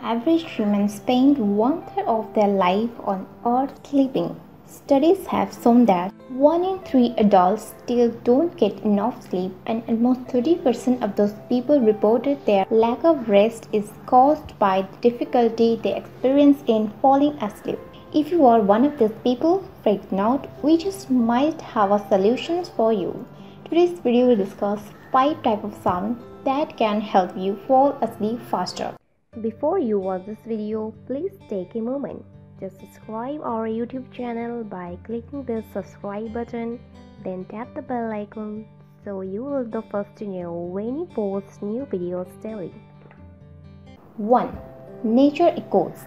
average humans spend one third of their life on earth sleeping. Studies have shown that 1 in 3 adults still don't get enough sleep, and almost 30% of those people reported their lack of rest is caused by the difficulty they experience in falling asleep. If you are one of these people, fret not, we just might have a solution for you. Today's video will discuss 5 types of sound that can help you fall asleep faster. Before you watch this video, please take a moment just subscribe our YouTube channel by clicking the subscribe button, then tap the bell icon so you will be the first to know when we post new videos daily. 1. Nature echoes.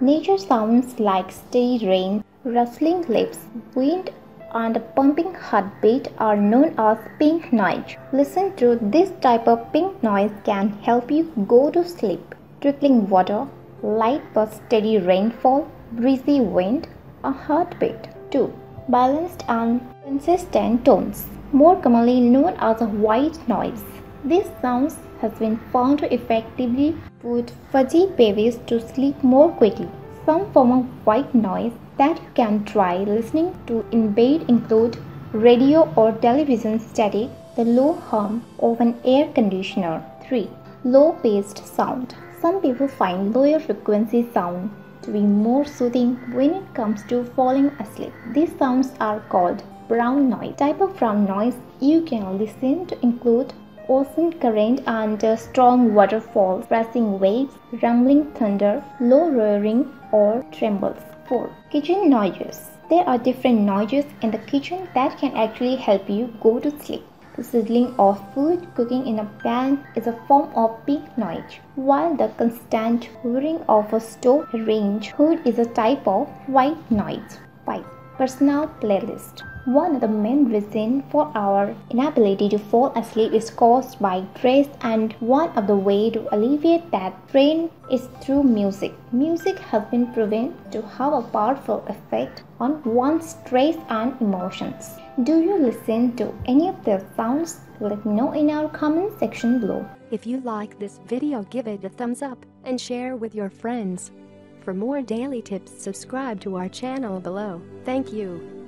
Nature sounds like steady rain, rustling leaves, wind, and a pumping heartbeat are known as pink noise. Listen to this type of pink noise can help you go to sleep. Trickling water, light but steady rainfall, breezy wind, a heartbeat. 2. Balanced and consistent tones, more commonly known as a white noise. This sound has been found to effectively put fuzzy babies to sleep more quickly. Some form of white noise that you can try listening to in bed include radio or television static, the low hum of an air conditioner. 3. Low paced sound. Some people find lower frequency sound to be more soothing when it comes to falling asleep. These sounds are called brown noise. Type of brown noise you can listen to include ocean current and uh, strong waterfalls, crashing waves, rumbling thunder, low roaring or trembles. 4. Kitchen noises. There are different noises in the kitchen that can actually help you go to sleep. Sizzling of food cooking in a pan is a form of pink noise, while the constant whirring of a stove range hood is a type of white noise. 5. Personal playlist. One of the main reasons for our inability to fall asleep is caused by stress and one of the way to alleviate that strain is through music. Music has been proven to have a powerful effect on one's stress and emotions. Do you listen to any of the sounds? Let me know in our comment section below. If you like this video give it a thumbs up and share with your friends. For more daily tips subscribe to our channel below. Thank you.